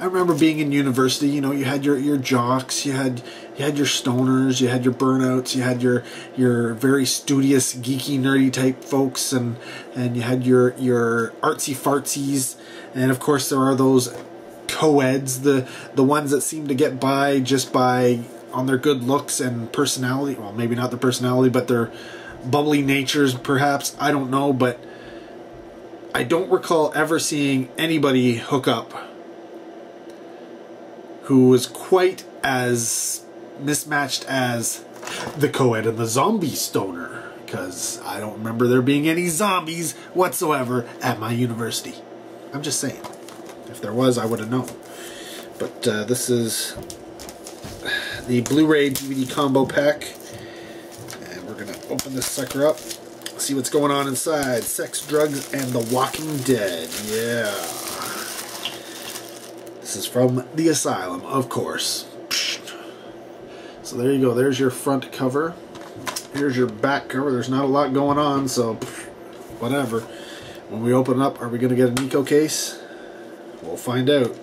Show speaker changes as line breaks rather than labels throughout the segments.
I remember being in university, you know, you had your, your jocks, you had you had your stoners, you had your burnouts, you had your your very studious, geeky, nerdy type folks and and you had your your artsy fartsies and of course there are those co-eds, the the ones that seem to get by just by on their good looks and personality. Well, maybe not the personality, but their bubbly natures, perhaps. I don't know, but I don't recall ever seeing anybody hook up who was quite as mismatched as the co-ed and the zombie stoner because I don't remember there being any zombies whatsoever at my university. I'm just saying. If there was, I would have known. But uh, this is the Blu-ray DVD combo pack. And we're going to open this sucker up, see what's going on inside. Sex, Drugs, and The Walking Dead. Yeah. This is from The Asylum, of course. So there you go. There's your front cover. Here's your back cover. There's not a lot going on, so whatever. When we open up, are we going to get an eco case? We'll find out.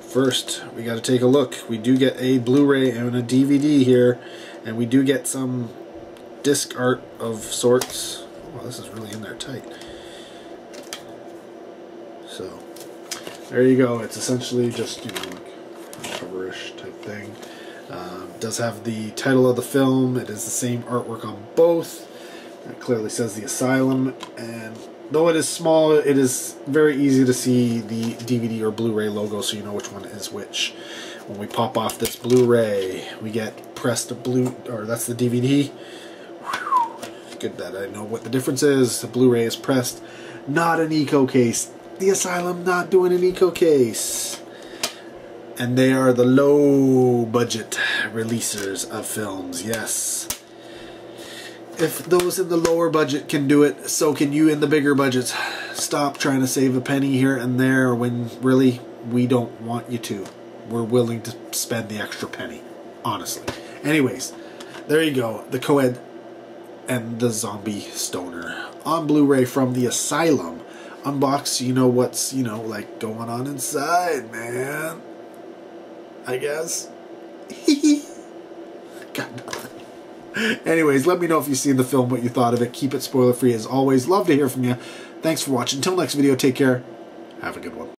First, we got to take a look. We do get a Blu-ray and a DVD here, and we do get some disc art of sorts. Wow, this is really in there tight. So, there you go. It's essentially just, you know, like coverish type thing. Um, does have the title of the film. It is the same artwork on both. It clearly says The Asylum, and though it is small, it is very easy to see the DVD or Blu-ray logo so you know which one is which. When we pop off this Blu-ray, we get pressed blue, or that's the DVD. Good that I know what the difference is. The Blu-ray is pressed, not an eco case. The Asylum not doing an eco case. And they are the low budget releasers of films, yes if those in the lower budget can do it, so can you in the bigger budgets. Stop trying to save a penny here and there when really we don't want you to. We're willing to spend the extra penny, honestly. Anyways, there you go. The Coed and the Zombie Stoner on Blu-ray from the Asylum. Unbox, you know what's, you know, like going on inside, man. I guess. Got nothing. Anyways, let me know if you've seen the film, what you thought of it. Keep it spoiler free as always. Love to hear from you. Thanks for watching. Until next video, take care. Have a good one.